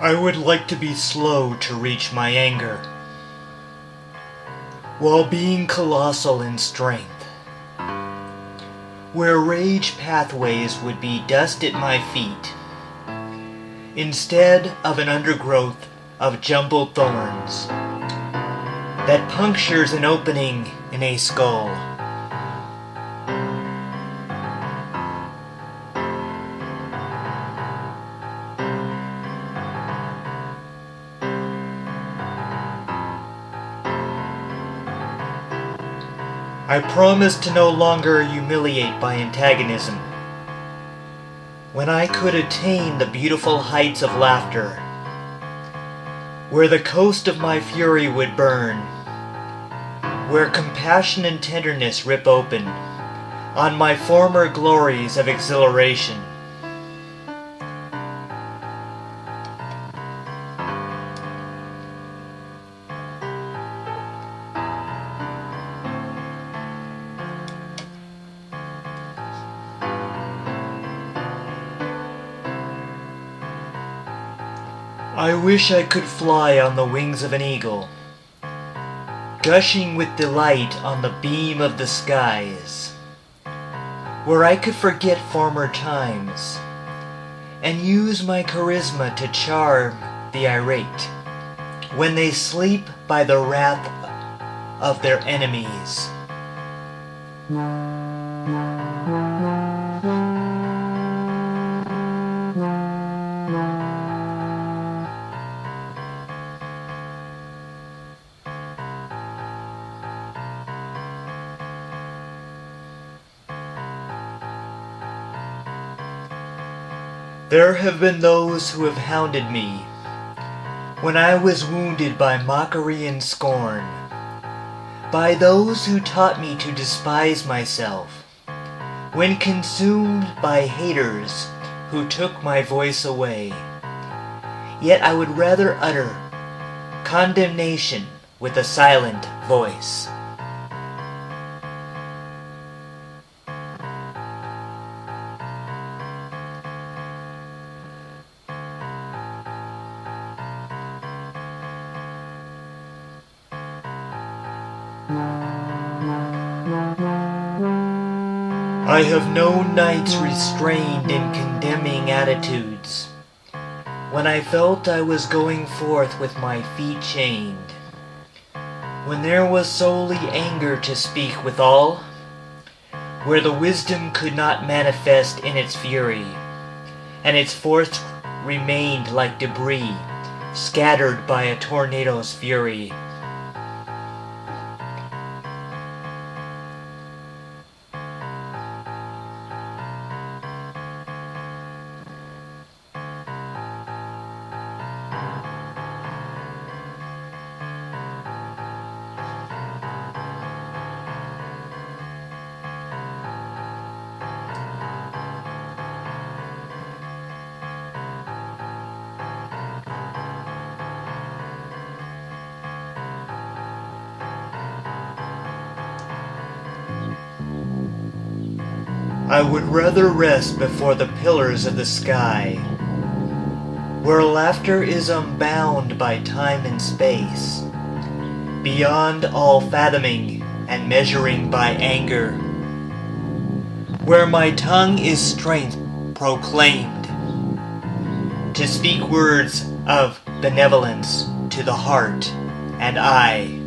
I would like to be slow to reach my anger, while being colossal in strength. Where rage pathways would be dust at my feet, instead of an undergrowth of jumbled thorns that punctures an opening in a skull. I promise to no longer humiliate by antagonism. When I could attain the beautiful heights of laughter, where the coast of my fury would burn, where compassion and tenderness rip open on my former glories of exhilaration. I wish I could fly on the wings of an eagle, gushing with delight on the beam of the skies, where I could forget former times and use my charisma to charm the irate when they sleep by the wrath of their enemies. There have been those who have hounded me when I was wounded by mockery and scorn, by those who taught me to despise myself, when consumed by haters who took my voice away. Yet I would rather utter condemnation with a silent voice. I have known nights restrained in condemning attitudes, when I felt I was going forth with my feet chained, when there was solely anger to speak withal, where the wisdom could not manifest in its fury, and its force remained like debris scattered by a tornado's fury. I would rather rest before the pillars of the sky, where laughter is unbound by time and space, beyond all fathoming and measuring by anger, where my tongue is strength proclaimed, to speak words of benevolence to the heart and eye.